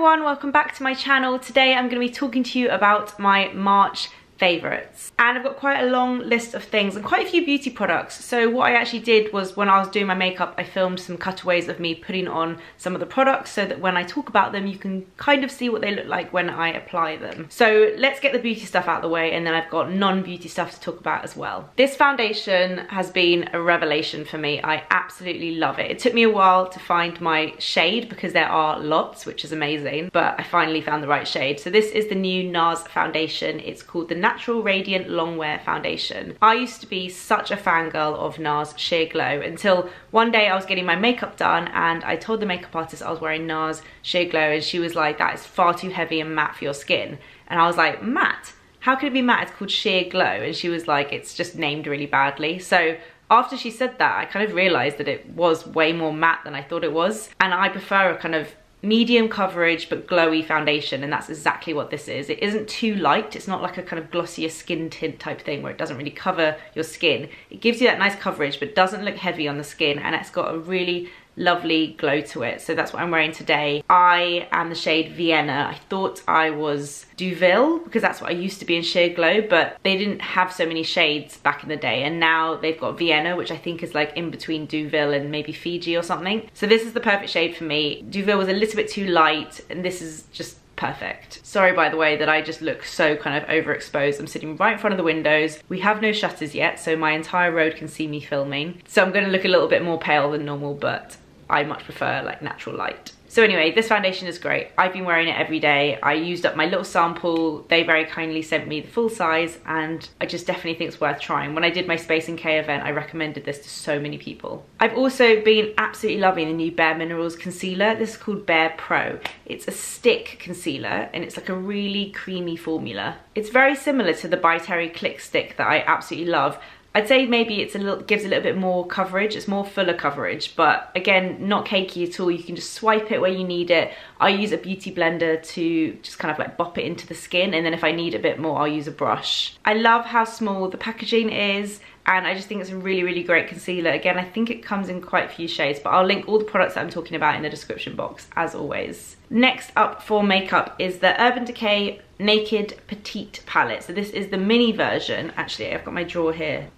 everyone, welcome back to my channel. Today I'm going to be talking to you about my March favorites. And I've got quite a long list of things and quite a few beauty products. So what I actually did was when I was doing my makeup, I filmed some cutaways of me putting on some of the products so that when I talk about them, you can kind of see what they look like when I apply them. So let's get the beauty stuff out of the way and then I've got non-beauty stuff to talk about as well. This foundation has been a revelation for me. I absolutely love it. It took me a while to find my shade because there are lots, which is amazing, but I finally found the right shade. So this is the new NARS foundation. It's called the Natural Radiant Longwear Foundation. I used to be such a fangirl of NARS Sheer Glow until one day I was getting my makeup done and I told the makeup artist I was wearing NARS Sheer Glow and she was like, that is far too heavy and matte for your skin. And I was like, matte? How could it be matte? It's called Sheer Glow. And she was like, it's just named really badly. So after she said that, I kind of realized that it was way more matte than I thought it was. And I prefer a kind of medium coverage but glowy foundation and that's exactly what this is. It isn't too light, it's not like a kind of glossier skin tint type thing where it doesn't really cover your skin. It gives you that nice coverage but doesn't look heavy on the skin and it's got a really lovely glow to it. So that's what I'm wearing today. I am the shade Vienna. I thought I was Deauville because that's what I used to be in Sheer Glow, but they didn't have so many shades back in the day. And now they've got Vienna, which I think is like in between Deauville and maybe Fiji or something. So this is the perfect shade for me. Deauville was a little bit too light and this is just perfect. Sorry, by the way, that I just look so kind of overexposed. I'm sitting right in front of the windows. We have no shutters yet, so my entire road can see me filming. So I'm gonna look a little bit more pale than normal, but I much prefer like natural light. So anyway, this foundation is great. I've been wearing it every day. I used up my little sample. They very kindly sent me the full size and I just definitely think it's worth trying. When I did my Space NK event, I recommended this to so many people. I've also been absolutely loving the new Bare Minerals concealer. This is called Bare Pro. It's a stick concealer and it's like a really creamy formula. It's very similar to the By Terry Click Stick that I absolutely love, I'd say maybe it's a little gives a little bit more coverage. It's more fuller coverage, but again, not cakey at all. You can just swipe it where you need it. I use a beauty blender to just kind of like bop it into the skin, and then if I need a bit more, I'll use a brush. I love how small the packaging is and I just think it's a really, really great concealer. Again, I think it comes in quite a few shades, but I'll link all the products that I'm talking about in the description box, as always. Next up for makeup is the Urban Decay Naked Petite palette. So this is the mini version. Actually, I've got my drawer here.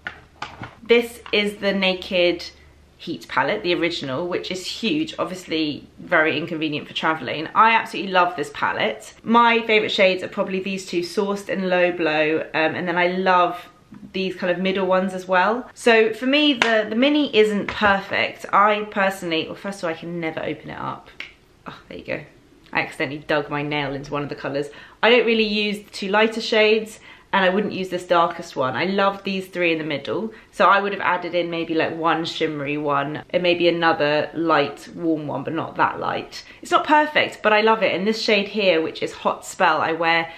This is the Naked Heat palette, the original, which is huge, obviously very inconvenient for traveling. I absolutely love this palette. My favorite shades are probably these two, Sauced and Low Blow, um, and then I love these kind of middle ones as well. So for me, the, the mini isn't perfect. I personally, well first of all, I can never open it up. Oh, there you go. I accidentally dug my nail into one of the colours. I don't really use the two lighter shades and I wouldn't use this darkest one. I love these three in the middle. So I would have added in maybe like one shimmery one and maybe another light warm one, but not that light. It's not perfect, but I love it. And this shade here, which is Hot Spell, I wear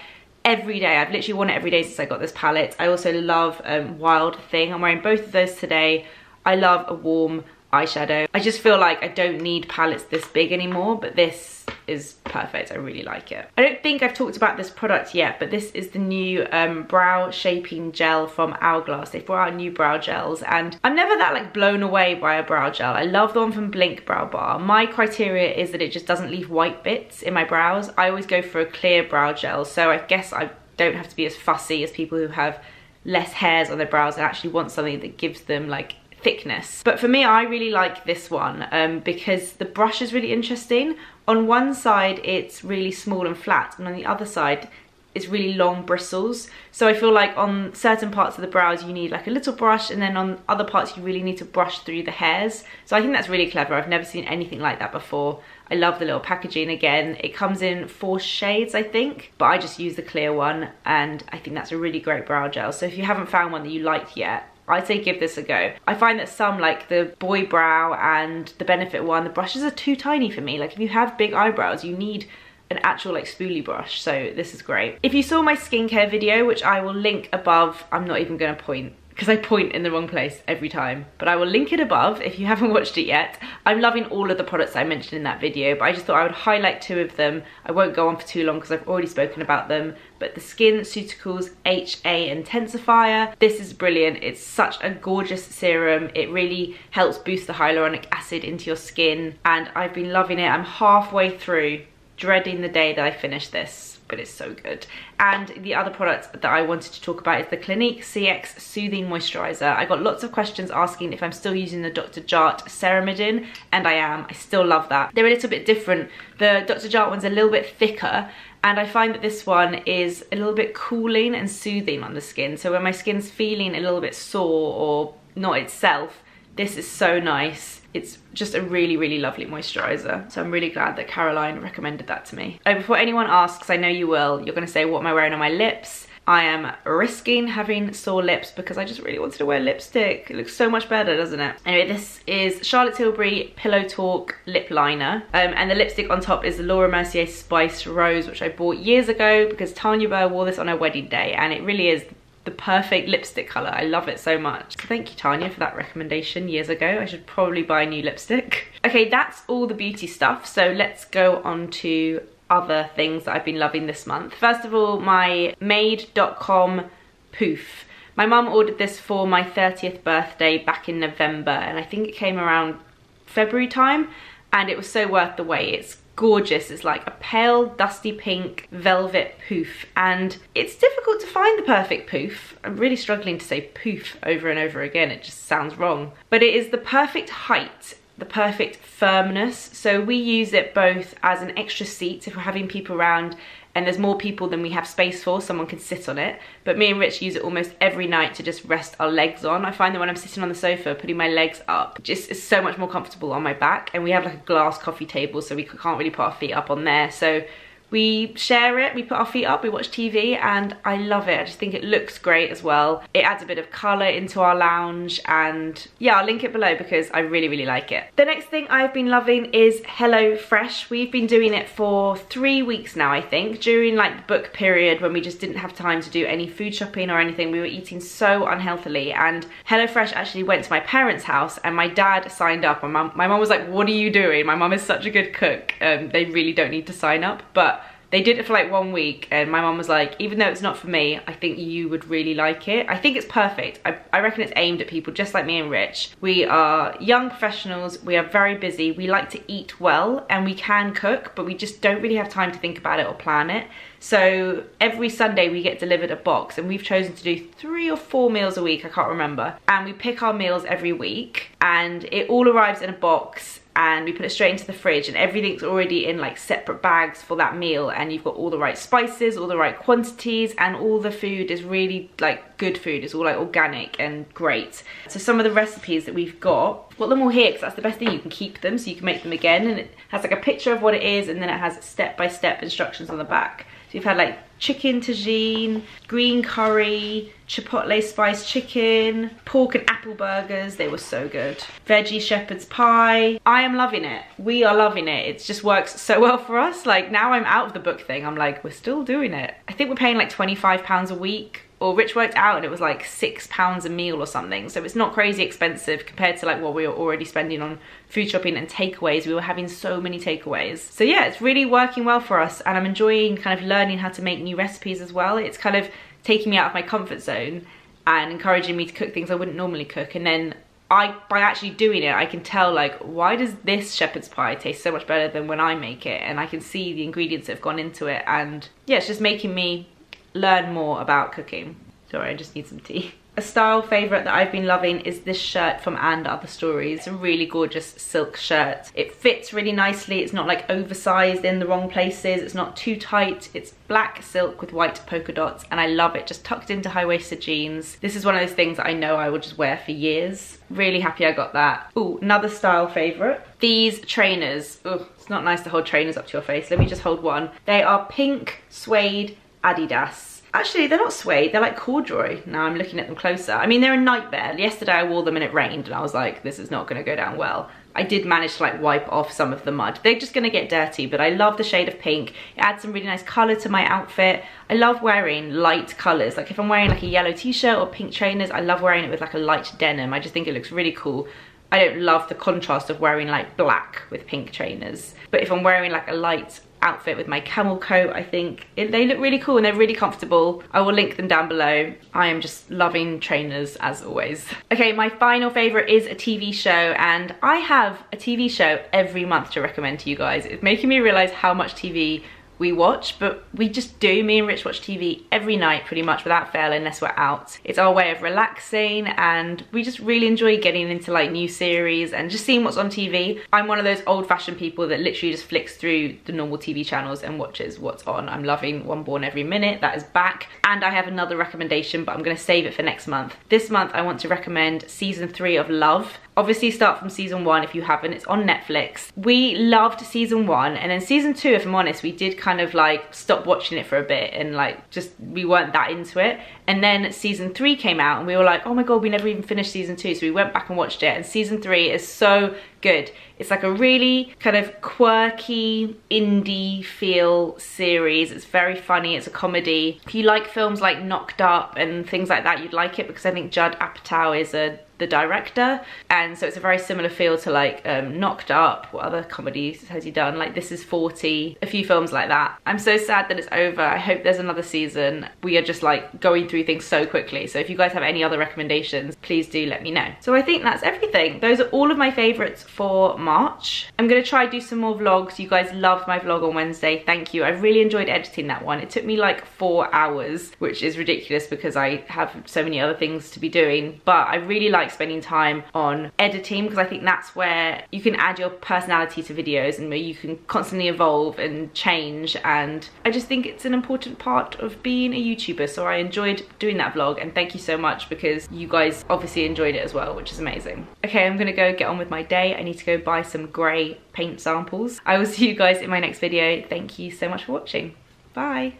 every day. I've literally worn it every day since I got this palette. I also love um, Wild Thing. I'm wearing both of those today. I love a warm eyeshadow. I just feel like I don't need palettes this big anymore, but this is perfect. I really like it. I don't think I've talked about this product yet, but this is the new um, brow shaping gel from Hourglass. They've brought out new brow gels and I'm never that like blown away by a brow gel. I love the one from Blink Brow Bar. My criteria is that it just doesn't leave white bits in my brows. I always go for a clear brow gel, so I guess I don't have to be as fussy as people who have less hairs on their brows and actually want something that gives them like thickness. But for me, I really like this one um, because the brush is really interesting. On one side, it's really small and flat, and on the other side, it's really long bristles. So I feel like on certain parts of the brows, you need like a little brush, and then on other parts, you really need to brush through the hairs. So I think that's really clever. I've never seen anything like that before. I love the little packaging again. It comes in four shades, I think, but I just use the clear one, and I think that's a really great brow gel. So if you haven't found one that you like yet, I'd say give this a go. I find that some like the Boy Brow and the Benefit one, the brushes are too tiny for me. Like if you have big eyebrows, you need an actual like spoolie brush so this is great if you saw my skincare video which i will link above i'm not even going to point because I point in the wrong place every time. But I will link it above if you haven't watched it yet. I'm loving all of the products I mentioned in that video, but I just thought I would highlight two of them. I won't go on for too long because I've already spoken about them, but the SkinCeuticals HA Intensifier. This is brilliant. It's such a gorgeous serum. It really helps boost the hyaluronic acid into your skin, and I've been loving it. I'm halfway through dreading the day that I finish this, but it's so good. And the other product that I wanted to talk about is the Clinique CX Soothing Moisturizer. I got lots of questions asking if I'm still using the Dr. Jart Ceramidin, and I am. I still love that. They're a little bit different. The Dr. Jart one's a little bit thicker, and I find that this one is a little bit cooling and soothing on the skin. So when my skin's feeling a little bit sore or not itself, this is so nice. It's just a really, really lovely moisturizer. So I'm really glad that Caroline recommended that to me. Oh, before anyone asks, I know you will, you're gonna say, what am I wearing on my lips? I am risking having sore lips because I just really wanted to wear lipstick. It looks so much better, doesn't it? Anyway, this is Charlotte Tilbury Pillow Talk Lip Liner. Um, and the lipstick on top is the Laura Mercier Spiced Rose, which I bought years ago because Tanya Burr wore this on her wedding day. And it really is the perfect lipstick colour. I love it so much. So thank you, Tanya, for that recommendation years ago. I should probably buy a new lipstick. Okay, that's all the beauty stuff. So let's go on to other things that I've been loving this month. First of all, my made.com poof. My mum ordered this for my 30th birthday back in November and I think it came around February time and it was so worth the wait. It's gorgeous. It's like a pale dusty pink velvet poof and it's difficult to find the perfect poof. I'm really struggling to say poof over and over again. It just sounds wrong. But it is the perfect height the perfect firmness. So we use it both as an extra seat if we're having people around and there's more people than we have space for, someone can sit on it. But me and Rich use it almost every night to just rest our legs on. I find that when I'm sitting on the sofa, putting my legs up, just is so much more comfortable on my back. And we have like a glass coffee table, so we can't really put our feet up on there. So we share it, we put our feet up, we watch TV and I love it. I just think it looks great as well. It adds a bit of colour into our lounge and yeah, I'll link it below because I really, really like it. The next thing I've been loving is Hello Fresh. We've been doing it for three weeks now, I think. During like the book period when we just didn't have time to do any food shopping or anything, we were eating so unhealthily and Hello Fresh actually went to my parents' house and my dad signed up. My my mum was like, what are you doing? My mum is such a good cook. Um, they really don't need to sign up, but they did it for like one week and my mom was like, even though it's not for me, I think you would really like it. I think it's perfect. I, I reckon it's aimed at people just like me and Rich. We are young professionals, we are very busy, we like to eat well and we can cook, but we just don't really have time to think about it or plan it. So every Sunday we get delivered a box and we've chosen to do three or four meals a week, I can't remember. And we pick our meals every week and it all arrives in a box and we put it straight into the fridge and everything's already in like separate bags for that meal and you've got all the right spices, all the right quantities and all the food is really like good food. It's all like organic and great. So some of the recipes that we've got, got them all here because that's the best thing. You can keep them so you can make them again and it has like a picture of what it is and then it has step-by-step -step instructions on the back. You've had like chicken tagine, green curry, chipotle spice chicken, pork and apple burgers. They were so good. Veggie shepherd's pie. I am loving it. We are loving it. It just works so well for us. Like now I'm out of the book thing. I'm like, we're still doing it. I think we're paying like 25 pounds a week or Rich worked out and it was like six pounds a meal or something. So it's not crazy expensive compared to like what we were already spending on food shopping and takeaways. We were having so many takeaways. So yeah, it's really working well for us and I'm enjoying kind of learning how to make new recipes as well. It's kind of taking me out of my comfort zone and encouraging me to cook things I wouldn't normally cook. And then I, by actually doing it, I can tell like, why does this shepherd's pie taste so much better than when I make it? And I can see the ingredients that have gone into it. And yeah, it's just making me learn more about cooking. Sorry, I just need some tea. A style favourite that I've been loving is this shirt from And Other Stories. It's a really gorgeous silk shirt. It fits really nicely. It's not like oversized in the wrong places. It's not too tight. It's black silk with white polka dots and I love it. Just tucked into high-waisted jeans. This is one of those things that I know I will just wear for years. Really happy I got that. Oh, another style favourite. These trainers. Oh, it's not nice to hold trainers up to your face. Let me just hold one. They are pink suede Adidas Actually, they're not suede, they're like corduroy. Now I'm looking at them closer. I mean, they're a nightmare. Yesterday I wore them and it rained and I was like, this is not gonna go down well. I did manage to like wipe off some of the mud. They're just gonna get dirty, but I love the shade of pink. It adds some really nice color to my outfit. I love wearing light colors. Like if I'm wearing like a yellow t-shirt or pink trainers, I love wearing it with like a light denim. I just think it looks really cool. I don't love the contrast of wearing like black with pink trainers. But if I'm wearing like a light outfit with my camel coat. I think it, they look really cool and they're really comfortable. I will link them down below. I am just loving trainers as always. Okay, my final favorite is a TV show and I have a TV show every month to recommend to you guys. It's making me realize how much TV we watch, but we just do. Me and Rich watch TV every night pretty much without fail unless we're out. It's our way of relaxing and we just really enjoy getting into like new series and just seeing what's on TV. I'm one of those old fashioned people that literally just flicks through the normal TV channels and watches what's on. I'm loving One Born Every Minute, that is back. And I have another recommendation, but I'm gonna save it for next month. This month I want to recommend season three of Love. Obviously start from season one if you haven't, it's on Netflix. We loved season one and then season two, if I'm honest, we did kind of like stop watching it for a bit and like just, we weren't that into it. And then season three came out and we were like, oh my God, we never even finished season two. So we went back and watched it and season three is so good. It's like a really kind of quirky indie feel series. It's very funny, it's a comedy. If you like films like Knocked Up and things like that, you'd like it because I think Judd Apatow is a the director. And so it's a very similar feel to like um, Knocked Up. What other comedies has he done? Like This is 40 a few films like that. I'm so sad that it's over. I hope there's another season. We are just like going through things so quickly. So if you guys have any other recommendations please do let me know. So I think that's everything. Those are all of my favorites for March. I'm gonna try do some more vlogs. You guys loved my vlog on Wednesday. Thank you. I really enjoyed editing that one. It took me like four hours which is ridiculous because I have so many other things to be doing. But I really like like spending time on editing because I think that's where you can add your personality to videos and where you can constantly evolve and change and I just think it's an important part of being a YouTuber so I enjoyed doing that vlog and thank you so much because you guys obviously enjoyed it as well which is amazing. Okay I'm gonna go get on with my day. I need to go buy some grey paint samples. I will see you guys in my next video. Thank you so much for watching. Bye.